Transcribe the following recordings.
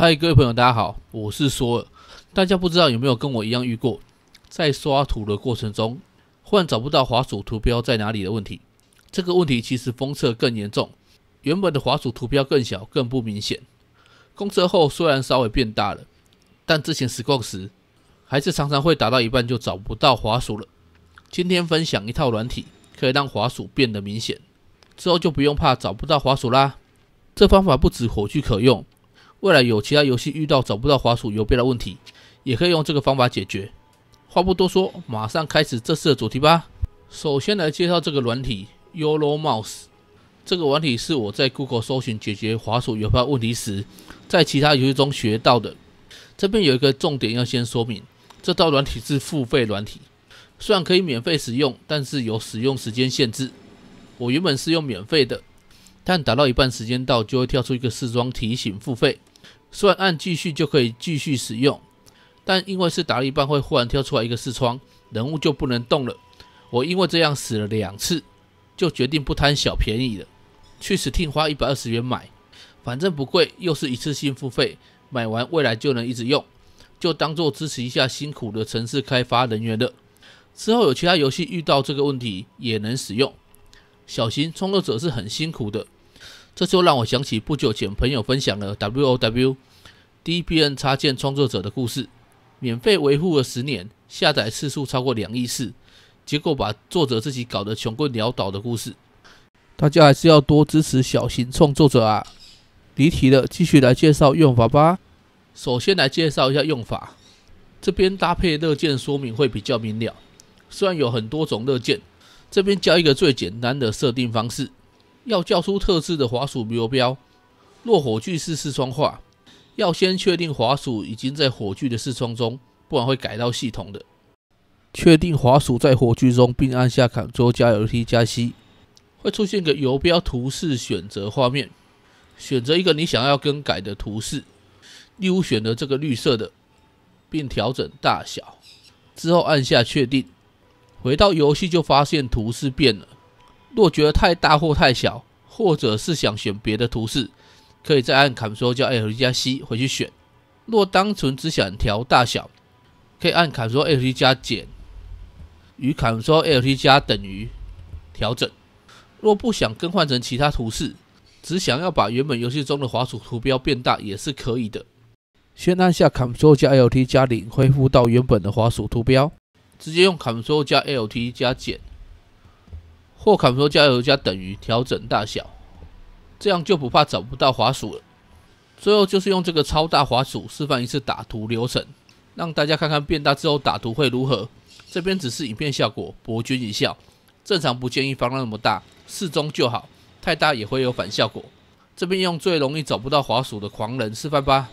嗨，各位朋友，大家好，我是索尔。大家不知道有没有跟我一样遇过，在刷图的过程中，忽然找不到滑鼠图标在哪里的问题？这个问题其实封测更严重，原本的滑鼠图标更小、更不明显。公测后虽然稍微变大了，但之前实况时还是常常会打到一半就找不到滑鼠了。今天分享一套软体，可以让滑鼠变得明显，之后就不用怕找不到滑鼠啦。这方法不止火炬可用，未来有其他游戏遇到找不到滑鼠游标的问题，也可以用这个方法解决。话不多说，马上开始这次的主题吧。首先来介绍这个软体 Yolo Mouse。这个软体是我在 Google 搜寻解决滑鼠游标问题时，在其他游戏中学到的。这边有一个重点要先说明，这套软体是付费软体，虽然可以免费使用，但是有使用时间限制。我原本是用免费的，但打到一半时间到，就会跳出一个试装提醒付费。虽然按继续就可以继续使用，但因为是打了一半会忽然跳出来一个视窗，人物就不能动了。我因为这样死了两次，就决定不贪小便宜了。去 Steam 花一百二十元买，反正不贵，又是一次性付费，买完未来就能一直用，就当做支持一下辛苦的城市开发人员了。之后有其他游戏遇到这个问题也能使用。小型创作者是很辛苦的，这就让我想起不久前朋友分享了 WOW DBN 插件创作者的故事，免费维护了十年，下载次数超过两亿次，结果把作者自己搞得穷困潦倒的故事。大家还是要多支持小型创作者啊！离题了，继续来介绍用法吧。首先来介绍一下用法，这边搭配热键说明会比较明了。虽然有很多种热键，这边教一个最简单的设定方式：要叫出特制的滑鼠游标。若火炬是视窗化，要先确定滑鼠已经在火炬的视窗中，不然会改到系统的。确定滑鼠在火炬中，并按下 Ctrl 加 L T 加 C。会出现个游标图示选择画面，选择一个你想要更改的图示，例如选择这个绿色的，并调整大小，之后按下确定。回到游戏就发现图示变了。若觉得太大或太小，或者是想选别的图示，可以再按 Ctrl 加 L 加 C 回去选。若单纯只想调大小，可以按 Ctrl L 加减与 Ctrl L 加等于调整。若不想更换成其他图示，只想要把原本游戏中的滑鼠图标变大，也是可以的。先按下 Ctrl 加 LT 加零，恢复到原本的滑鼠图标。直接用 Ctrl 加 LT 加减，或 Ctrl 加 L 加等于调整大小，这样就不怕找不到滑鼠了。最后就是用这个超大滑鼠示范一次打图流程，让大家看看变大之后打图会如何。这边只是影片效果，博君一笑。正常不建议放那么大。适中就好，太大也会有反效果。这边用最容易找不到滑鼠的狂人示范吧。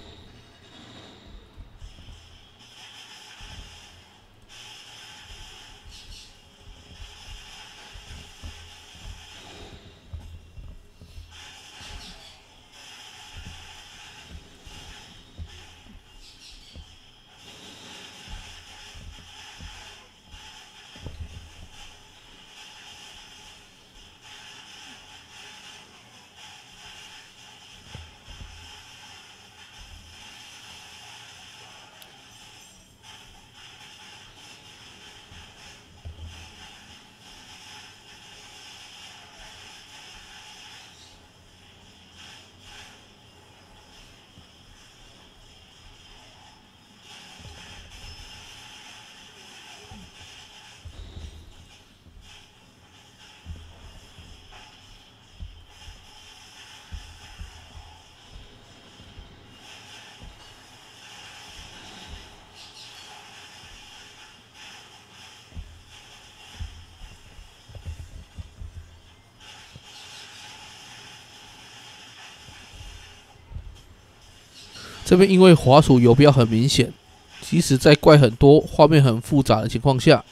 这边因为滑鼠游标很明显，即使在怪很多、画面很复杂的情况下，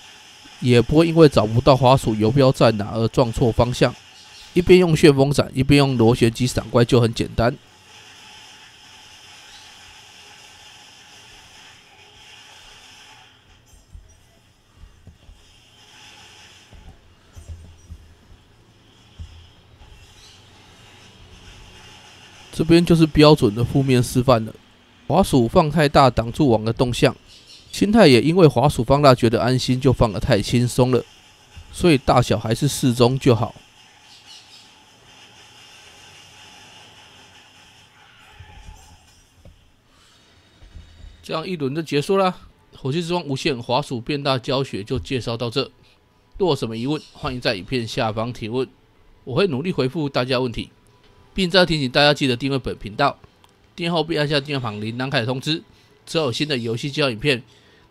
也不会因为找不到滑鼠游标在哪而撞错方向。一边用旋风斩，一边用螺旋击闪怪就很简单。这边就是标准的负面示范了。滑鼠放太大挡住网的动向，心态也因为滑鼠放大觉得安心就放得太轻松了，所以大小还是适中就好。这样一轮就结束啦。火炬之光无限滑鼠变大教学就介绍到这。若有什么疑问，欢迎在影片下方提问，我会努力回复大家问题，并再提醒大家记得订阅本频道，订阅后并按下订阅旁铃铛开始通知，只要有新的游戏介绍影片，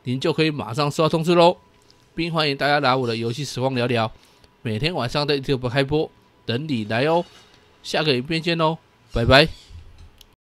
您就可以马上收到通知喽。并欢迎大家来我的游戏时光聊聊，每天晚上在 YouTube 开播，等你来哦。下个影片见喽，拜拜。